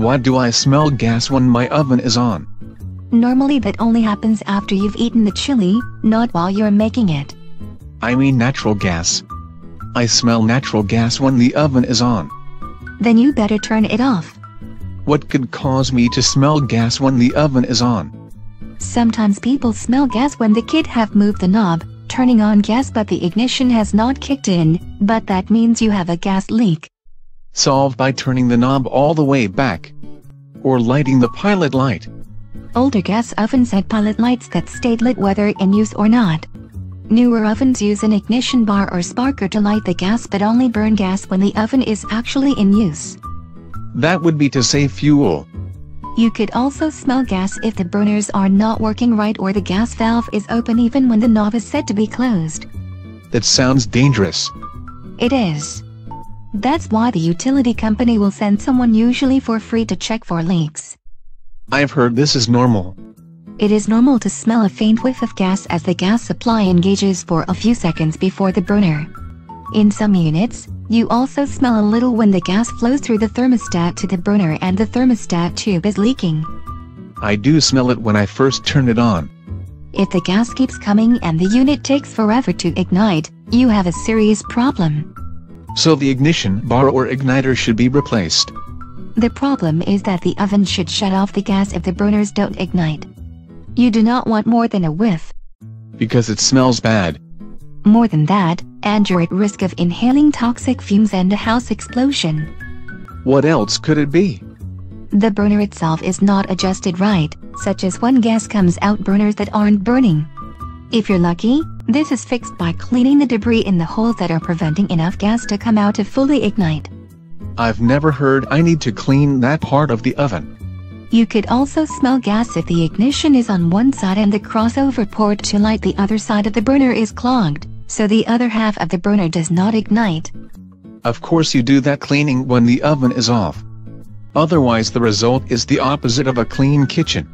Why do I smell gas when my oven is on? Normally that only happens after you've eaten the chili, not while you're making it. I mean natural gas. I smell natural gas when the oven is on. Then you better turn it off. What could cause me to smell gas when the oven is on? Sometimes people smell gas when the kid have moved the knob, turning on gas but the ignition has not kicked in, but that means you have a gas leak. Solved by turning the knob all the way back. Or lighting the pilot light. Older gas ovens had pilot lights that stayed lit whether in use or not. Newer ovens use an ignition bar or sparker to light the gas but only burn gas when the oven is actually in use. That would be to save fuel. You could also smell gas if the burners are not working right or the gas valve is open even when the knob is said to be closed. That sounds dangerous. It is. That's why the utility company will send someone usually for free to check for leaks. I've heard this is normal. It is normal to smell a faint whiff of gas as the gas supply engages for a few seconds before the burner. In some units, you also smell a little when the gas flows through the thermostat to the burner and the thermostat tube is leaking. I do smell it when I first turn it on. If the gas keeps coming and the unit takes forever to ignite, you have a serious problem. So the ignition bar or igniter should be replaced. The problem is that the oven should shut off the gas if the burners don't ignite. You do not want more than a whiff. Because it smells bad. More than that, and you're at risk of inhaling toxic fumes and a house explosion. What else could it be? The burner itself is not adjusted right, such as when gas comes out burners that aren't burning. If you're lucky, this is fixed by cleaning the debris in the holes that are preventing enough gas to come out to fully ignite. I've never heard I need to clean that part of the oven. You could also smell gas if the ignition is on one side and the crossover port to light the other side of the burner is clogged, so the other half of the burner does not ignite. Of course you do that cleaning when the oven is off. Otherwise the result is the opposite of a clean kitchen.